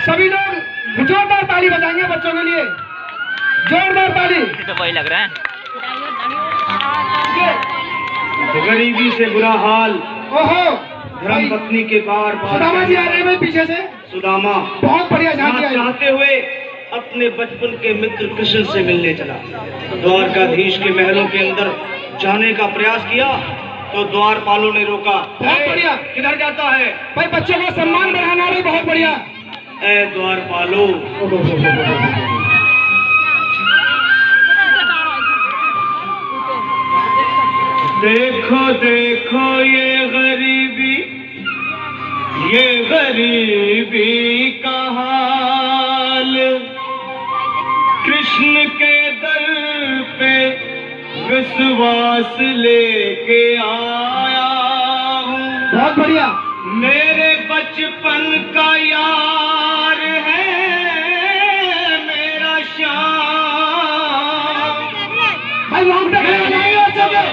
सभी लोग जोरदार ताली बजाएँगे बच्चों के लिए। जोरदार ताली। तो वही लग रहा है। गरीबी से बुरा हाल। ओहो। धर्म पत्नी के बार सुदामा जी आ रहे हैं पीछे से। सुदामा बहुत बढ़िया चाहते हुए अपने बचपन के मित्र कृष्ण से मिलने चला। द्वारकाधीश के महलों के अंदर जाने का प्रयास किया तो द्वारपालों ने रोका। बहुत बढ़िया। किधर जाता है? भाई बच्चों का सम्मान बढ़ाना भी बहुत बढ़िया। ए द्वारपालो देखो देखो ये गरीबी ये गरीबी का हाल। कृष्ण के दर पे विश्वास लेके आया हूँ। बहुत बढ़िया। मेरे बचपन का यार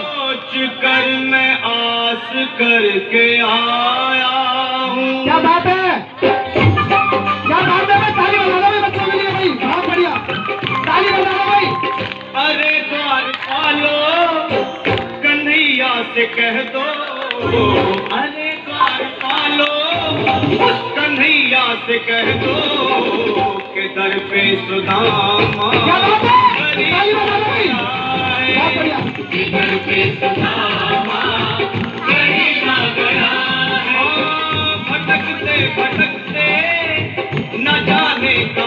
सोच कर मैं आस करके आया हूँ। क्या बात है? क्या बात है? ताली बजा भाई बच्चों के लिए भाई। बहुत बढ़िया। ताली बजा दो भाई। अरे द्वार पालो कन्हैया से कह दो। अरे द्वार पालो कन्हैया से कह दो के दर पे सुदामा। क्या बात है? ताली बजा दो भाई। भटकते भटकते न जाने कहाँ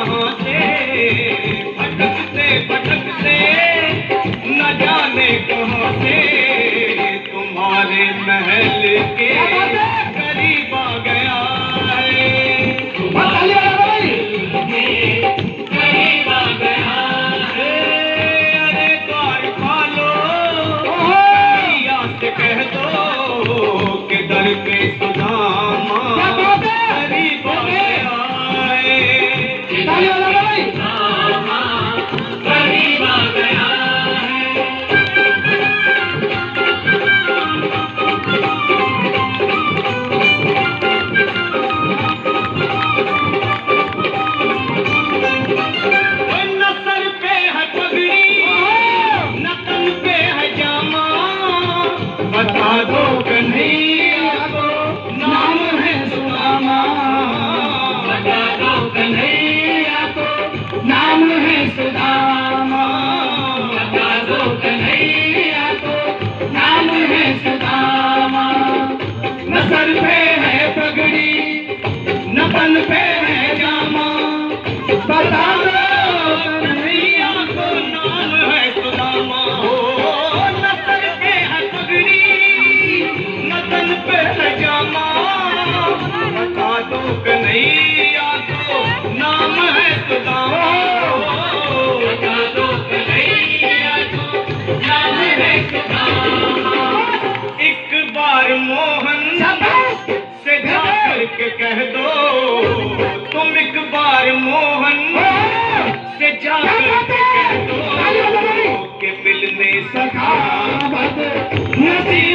बता दो एक बार मोहन से जाकर के कह दो कि मिलने सका नसीब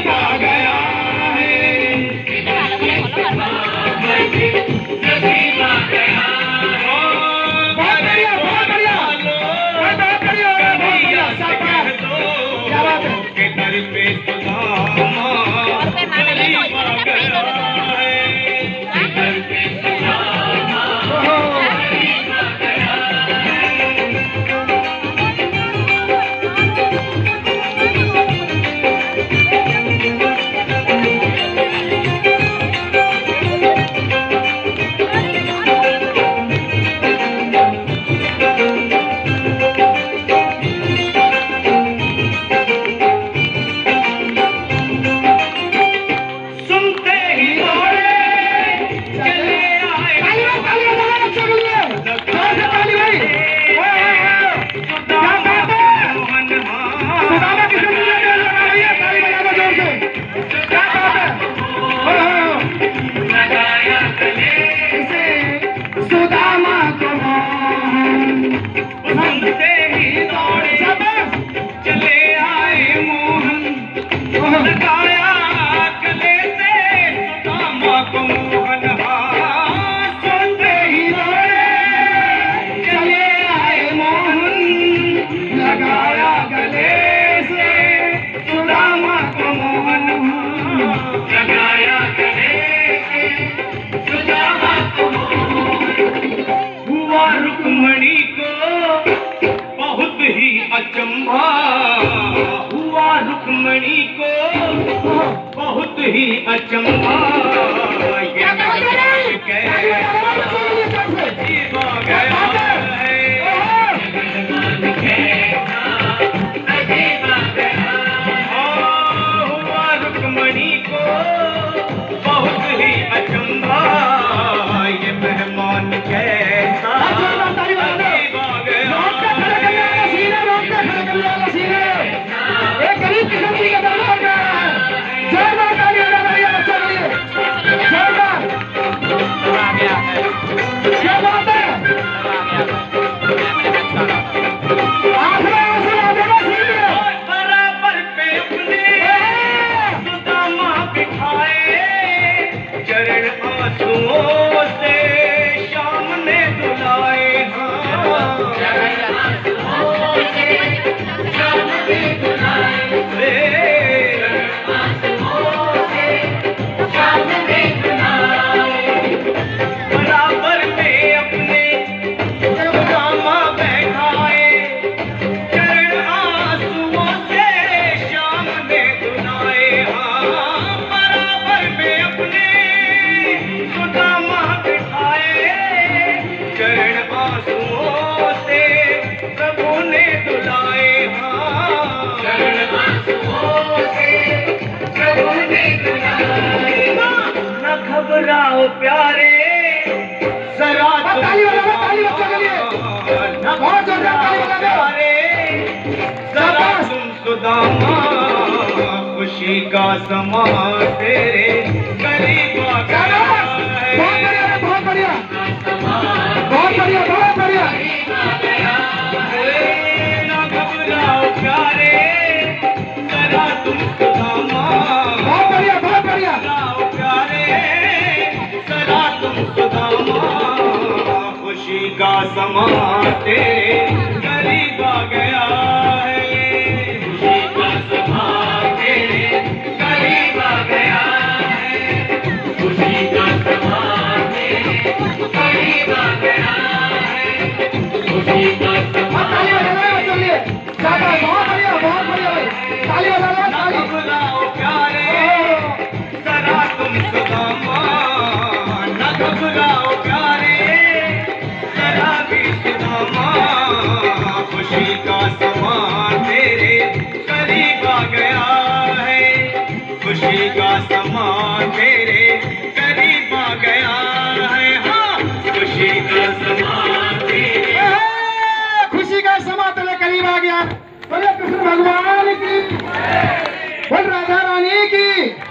अचंभा हुआ रुक्मणी को बहुत ही अचंभा। घबराओ प्यारे। जरा प्यारे। सुन सुदामा खुशी का समा तेरे। माते बोले कृष्ण भगवान की। बोल राधा रानी की।